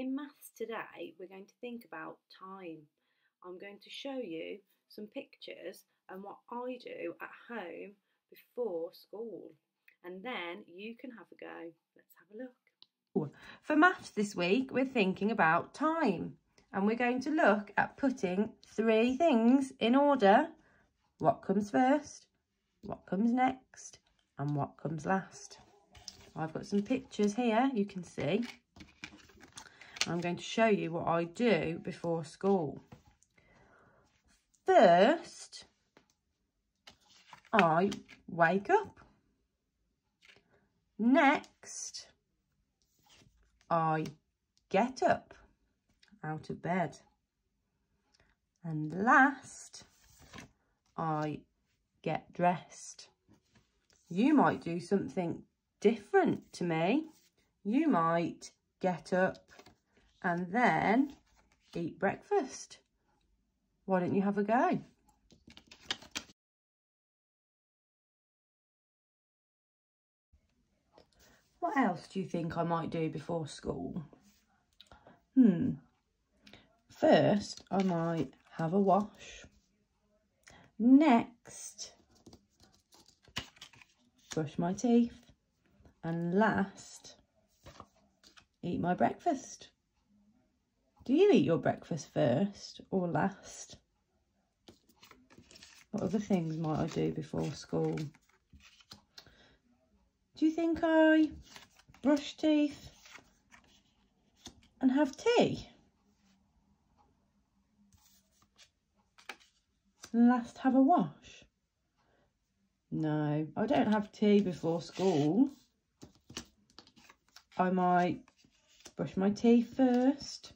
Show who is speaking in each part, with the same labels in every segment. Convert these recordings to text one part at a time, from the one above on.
Speaker 1: In maths today, we're going to think about time. I'm going to show you some pictures and what I do at home before school. And then you can have a go. Let's have a look.
Speaker 2: For maths this week, we're thinking about time. And we're going to look at putting three things in order. What comes first, what comes next, and what comes last. I've got some pictures here you can see. I'm going to show you what I do before school. First, I wake up. Next, I get up out of bed. And last, I get dressed. You might do something different to me. You might get up and then eat breakfast. Why don't you have a go? What else do you think I might do before school? Hmm. First, I might have a wash. Next, brush my teeth. And last, eat my breakfast. Do you eat your breakfast first or last? What other things might I do before school? Do you think I brush teeth and have tea? And last have a wash? No, I don't have tea before school. I might brush my teeth first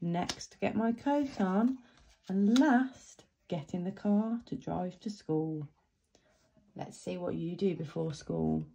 Speaker 2: Next, get my coat on. And last, get in the car to drive to school. Let's see what you do before school.